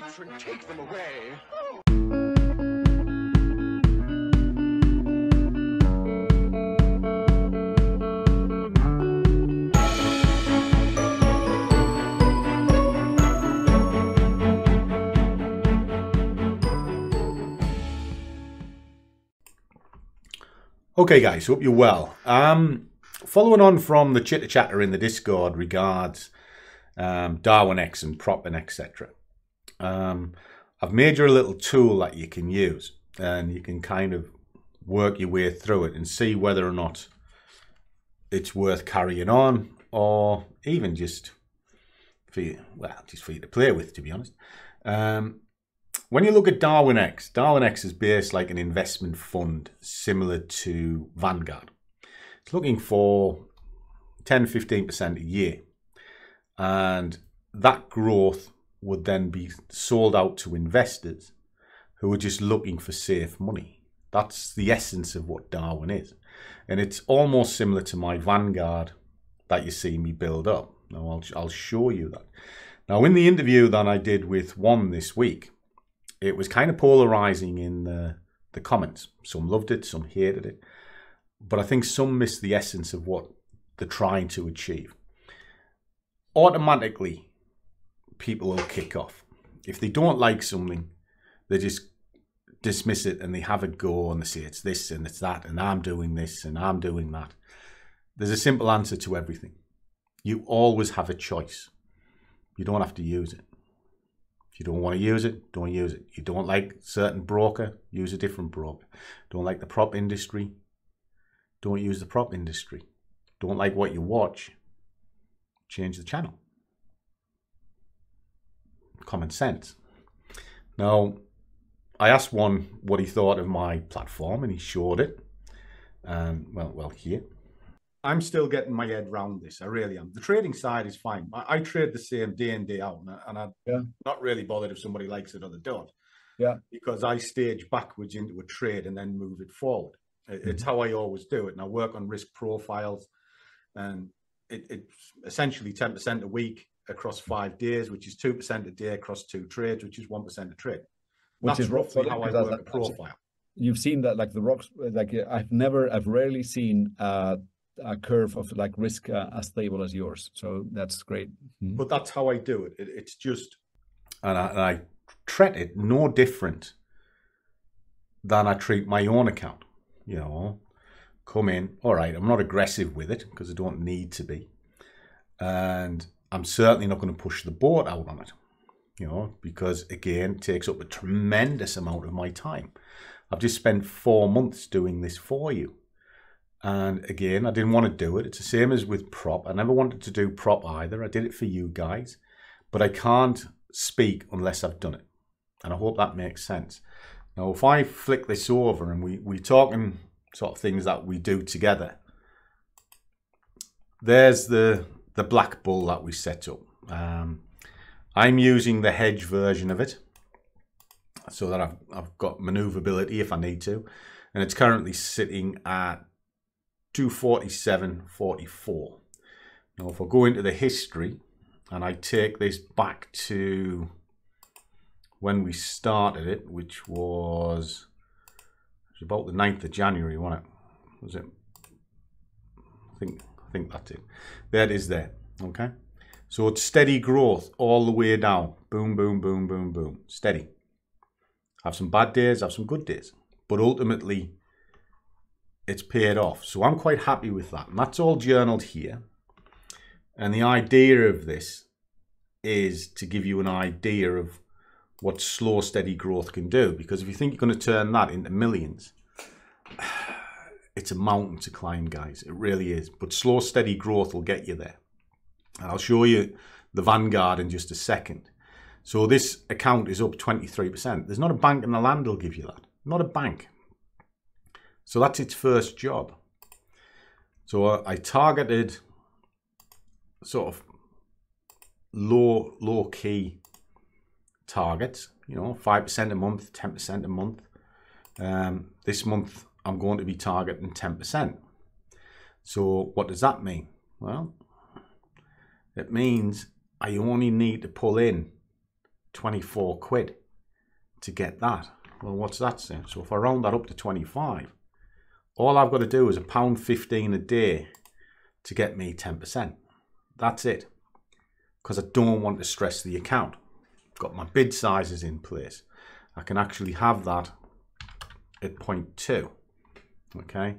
Matron, take them away. Okay, guys, hope you're well. Um, following on from the chitter chatter in the Discord regards um, Darwinex and Propping, etc. Um, I've made you a little tool that you can use, and you can kind of work your way through it and see whether or not it's worth carrying on, or even just for you, well, just for you to play with, to be honest. Um, when you look at Darwinex, Darwin X is based like an investment fund similar to Vanguard. It's looking for 10 15% a year. And that growth would then be sold out to investors who are just looking for safe money. That's the essence of what Darwin is. And it's almost similar to my Vanguard that you see me build up. Now, I'll, I'll show you that. Now, in the interview that I did with one this week, it was kind of polarizing in the, the comments. Some loved it, some hated it. But I think some missed the essence of what they're trying to achieve. Automatically, people will kick off. If they don't like something, they just dismiss it and they have a go and they say it's this and it's that and I'm doing this and I'm doing that. There's a simple answer to everything. You always have a choice. You don't have to use it. If you don't want to use it, don't use it. You don't like certain broker, use a different broker. Don't like the prop industry, don't use the prop industry. Don't like what you watch, change the channel. Common sense. Now, I asked one what he thought of my platform, and he showed it. Um, well, well, here. I'm still getting my head round this. I really am. The trading side is fine. I, I trade the same day in day out, and, I, and I'm Yeah. not really bothered if somebody likes it or they don't. Yeah. Because I stage backwards into a trade and then move it forward. It- It's how I always do it, and I work on risk profiles, and it, it's essentially ten percent a week across five days, which is two percent a day across two trades, which is one percent a trade. Which That's is roughly solid, how I because work a that's- that's- profile. You've seen that, like the rocks, like I've never, I've rarely seen uh, a curve of like risk uh, as stable as yours. So that's great. Mhm. but that's how I do it. it it's just, and I, and I treat it no different than I treat my own account. You know, come in, all right, I'm not aggressive with it because I don't need to be. And I'm certainly not going to push the boat out on it, you know, because again, it takes up a tremendous amount of my time. I've just spent four months doing this for you. And again, I didn't want to do it. It's the same as with prop. I never wanted to do prop either. I did it for you guys, but I can't speak unless I've done it. And I hope that makes sense. Now, if I flick this over and we we talking sort of things that we do together, there's the the BlackBull that we set up. Um, I'm using the hedge version of it so that I've I've got maneuverability if I need to, and it's currently sitting at 247.44. Now, if I go into the history and I take this back to when we started it, which was, it was about the 9th of January, wasn't it? Was it? I think, I think that's it. There it is there. Okay. So it's steady growth all the way down. Boom, boom, boom, boom, boom. Steady. Have some bad days, have some good days. But ultimately, it's paid off. So I'm quite happy with that. And that's all journaled here. And the idea of this is to give you an idea of what slow, steady growth can do. Because if you think you're going to turn that into millions, it's a mountain to climb, guys. It really is. But slow, steady growth will get you there. And I'll show you the Vanguard in just a second. So this account is up 23%. There's not a bank in the land will give you that. Not a bank. So that's its first job. So I targeted sort of low low key targets, you know, 5% a month, 10% a month. Um, this month I'm going to be targeting 10%. So what does that mean? Well, it means I only need to pull in 24 quid to get that. Well, what's that say? So if I round that up to 25, all I've got to do is a pound 15 a day to get me 10%. That's it. Because I don't want to stress the account. Got my bid sizes in place. I can actually have that at 0.2. Okay.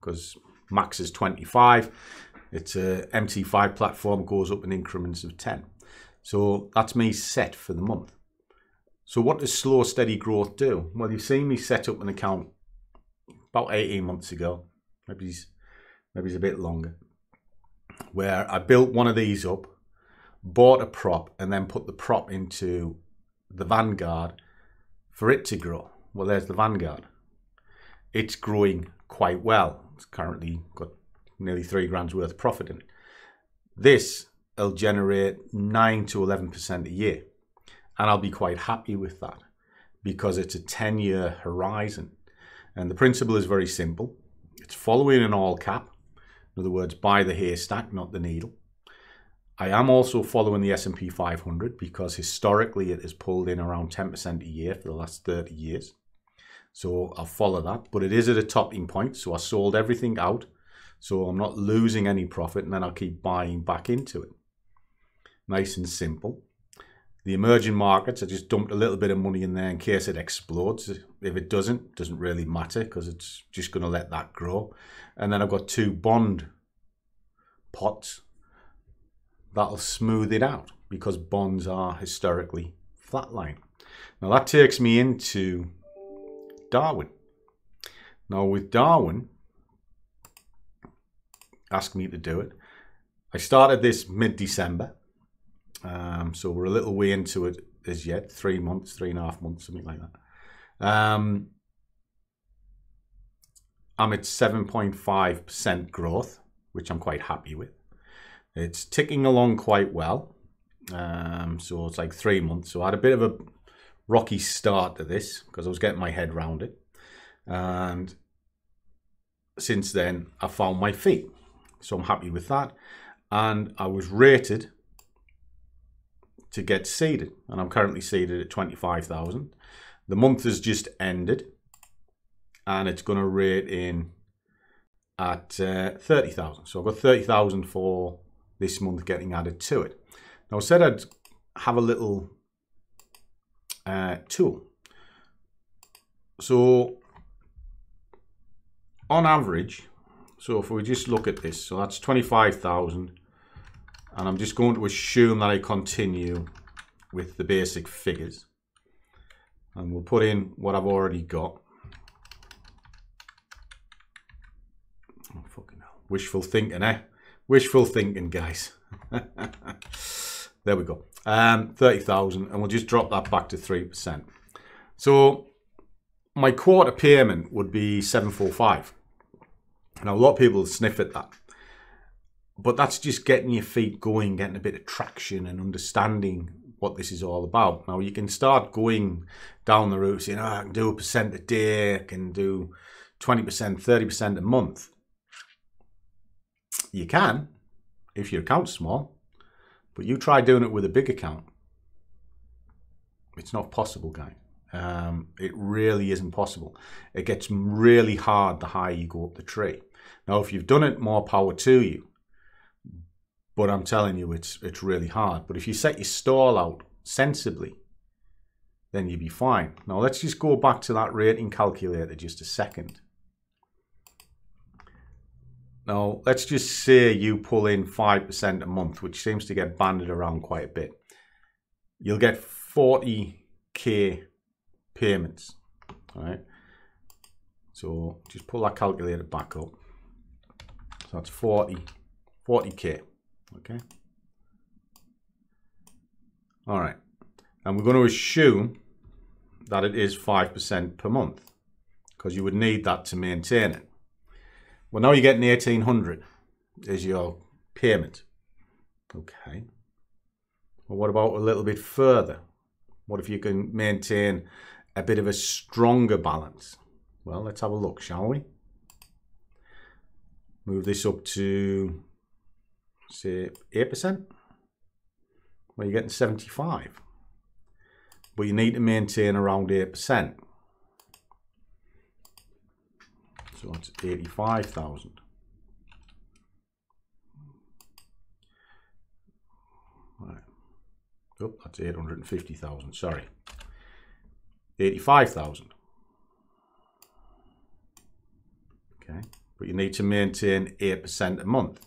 Because max is 25. It's a MT5 platform, goes up in increments of 10. So that's me set for the month. So what does slow, steady growth do? Well, you've seen me set up an account about 18 months ago. Maybe it's, maybe it's a bit longer. Where I built one of these up, bought a prop, and then put the prop into the Vanguard for it to grow. Well, there's the Vanguard. It's growing quite well. It's currently got nearly three grand's worth of profit in it. This will generate 9 to 11% a year. And I'll be quite happy with that because it's a 10 year horizon. And the principle is very simple it's following an all cap. In other words, buy the haystack, not the needle. I am also following the S&P 500 because historically it has pulled in around 10% a year for the last 30 years. So I'll follow that, but it is at a topping point. So I sold everything out. So I'm not losing any profit and then I'll keep buying back into it. Nice and simple. The emerging markets, I just dumped a little bit of money in there in case it explodes. If it doesn't, it doesn't really matter because it's just going to let that grow. And then I've got two bond pots that'll smooth it out because bonds are historically flatline. Now that takes me into Darwin. Now with Darwin, asked me to do it. I started this mid-December, um, so we're a little way into it as yet, three months, three and a half months, something like that. Um, I'm at 7.5% growth, which I'm quite happy with. It's ticking along quite well. Um, so it's like three months. So I had a bit of a rocky start to this because I was getting my head around it. And since then, I found my feet. So I'm happy with that. And I was rated to get seeded. And I'm currently seeded at 25,000. The month has just ended. And it's going to rate in at uh, 30,000. So I've got 30,000 for this month getting added to it. Now I said I'd have a little uh, tool. So on average, so if we just look at this, so that's 25,000 and I'm just going to assume that I continue with the basic figures and we'll put in what I've already got. Oh, fucking hell. Wishful thinking, eh? Wishful thinking, guys. there we go. Um, 30,000 and we'll just drop that back to 3%. So my quarter payment would be 745. Now, a lot of people sniff at that. But that's just getting your feet going, getting a bit of traction and understanding what this is all about. Now, you can start going down the route saying, oh, I can do a percent a day, I can do 20%, 30% a month. You can, if your account's small, but you try doing it with a big account. It's not possible, guy. Um, it really isn't possible. It gets really hard the higher you go up the tree. Now, if you've done it, more power to you. But I'm telling you, it's it's really hard. But if you set your stall out sensibly, then you'll be fine. Now, let's just go back to that rating calculator just a second. Now, let's just say you pull in 5% a month, which seems to get banded around quite a bit. You'll get 40k payments. All right. So just pull that calculator back up. So that's 40, 40k. Okay. All right. And we're going to assume that it is 5% per month because you would need that to maintain it. Well, now you're getting 1800 as your payment. Okay. Well, what about a little bit further? What if you can maintain a bit of a stronger balance? Well, let's have a look, shall we? Move this up to, say, 8%. Well, you're getting 75. But you need to maintain around 8%. So it's 85,000. Right. Oh, that's 850,000, sorry. 85,000. Okay, but you need to maintain 8% a month.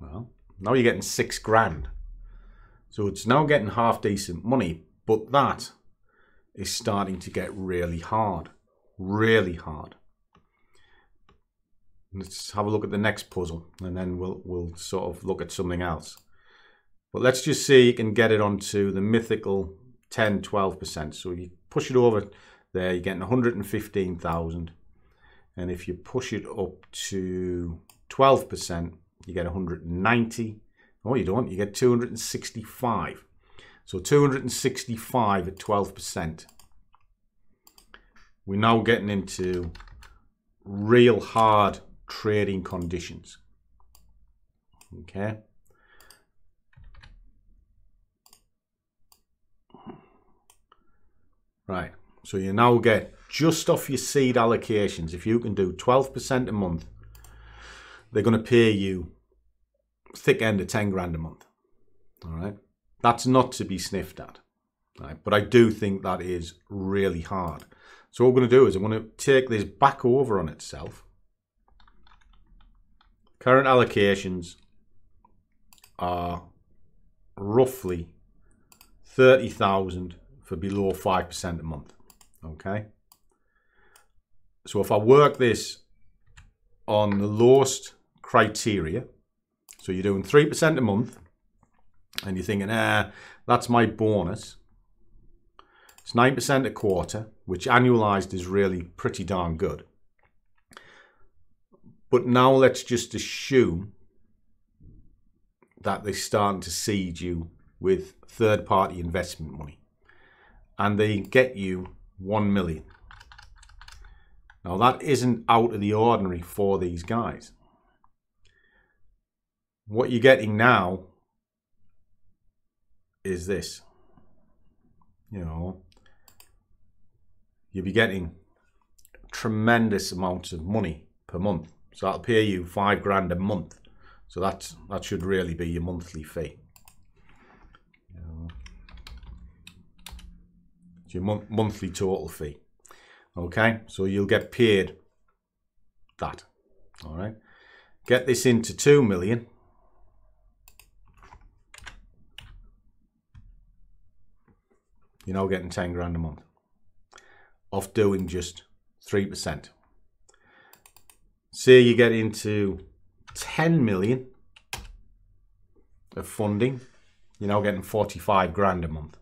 Well, now you're getting six grand. So it's now getting half decent money, but that is starting to get really hard. Really hard. Let's have a look at the next puzzle and then we'll we'll sort of look at something else. But let's just see you can get it onto the mythical 10, 12%. So you push it over there, you're getting 115,000. And if you push it up to 12%, you get 190. Oh, you don't, you get 265. So 265 at 12%. We're now getting into real hard trading conditions. Okay. Right. So you now get just off your seed allocations, if you can do 12% a month, they're going to pay you thick end of 10 grand a month. All right. That's not to be sniffed at. Right. But I do think that is really hard. So what we're going to do is I'm going to take this back over on itself. Current allocations are roughly 30,000 for below 5% a month. Okay. So if I work this on the lowest criteria, so you're doing 3% a month, and you're thinking, ah, that's my bonus. It's 9% a quarter, which annualized is really pretty darn good. But now let's just assume that they're starting to seed you with third party investment money and they get you 1 million. Now that isn't out of the ordinary for these guys. What you're getting now is this. You know, you'll be getting tremendous amounts of money per month. So that'll pay you five grand a month. So that's that should really be your monthly fee. It's your mon monthly total fee. Okay, so you'll get paid that. All right, get this into two million. You're now getting 10 grand a month off doing just 3%. Say you get into 10 million of funding, you're now getting 45 grand a month.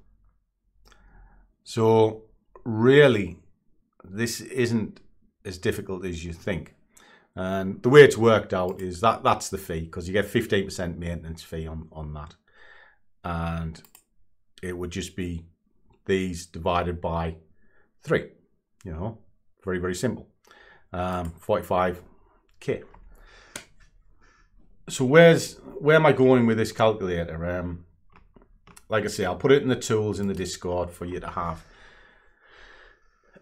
So really, this isn't as difficult as you think. And the way it's worked out is that that's the fee because you get 15% maintenance fee on, on that. And it would just be these divided by three, you know, very, very simple. Um, 45k. So where's, where am I going with this calculator? Um, like I say, I'll put it in the tools in the Discord for you to have.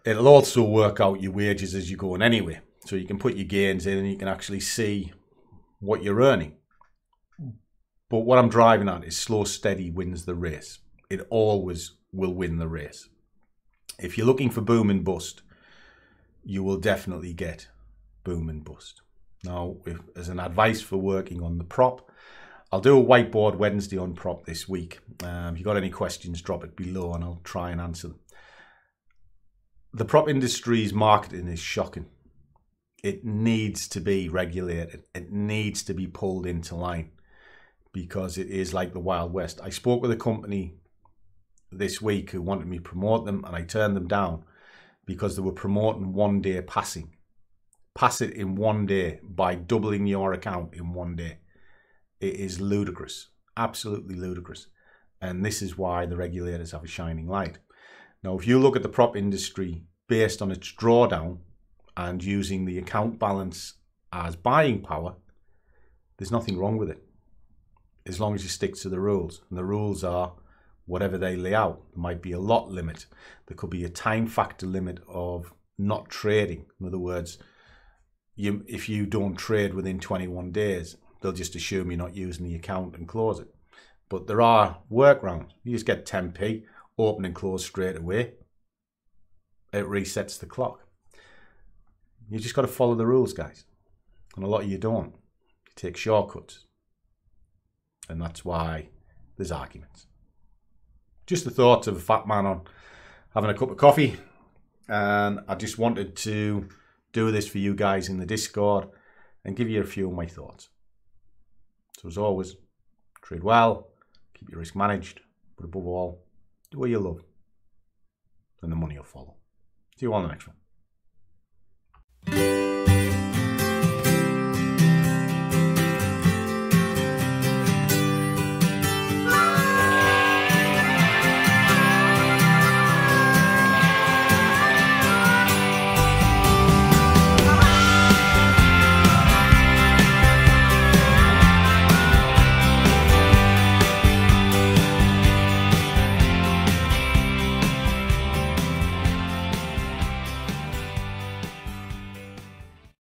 It'll also work out your wages as you go on anyway. So you can put your gains in and you can actually see what you're earning. But what I'm driving at is slow, steady wins the race. It always will win the race. If you're looking for boom and bust, you will definitely get boom and bust. Now, if, as an advice for working on the prop, I'll do a whiteboard Wednesday on prop this week. Um, if you've got any questions, drop it below and I'll try and answer them. The prop industry's marketing is shocking. It needs to be regulated. It needs to be pulled into line because it is like the Wild West. I spoke with a company this week who wanted me to promote them and I turned them down because they were promoting one day passing. Pass it in one day by doubling your account in one day. It is ludicrous, absolutely ludicrous. And this is why the regulators have a shining light. Now, if you look at the prop industry based on its drawdown and using the account balance as buying power, there's nothing wrong with it. as long as you stick to the rules. And the rules are whatever they lay out. There might be a lot limit. There could be a time factor limit of not trading. In other words, you if you don't trade within 21 days, they'll just assume you're not using the account and close it. But there are workarounds. You just get 10p, open and close straight away. It resets the clock. You just got to follow the rules, guys. And a lot of you don't. You take shortcuts. And that's why there's arguments. Just the thought of a fat man on having a cup of coffee. And I just wanted to do this for you guys in the Discord and give you a few of my thoughts. So as always, trade well, keep your risk managed, but above all, do what you love, and the money will follow. See you on the next one.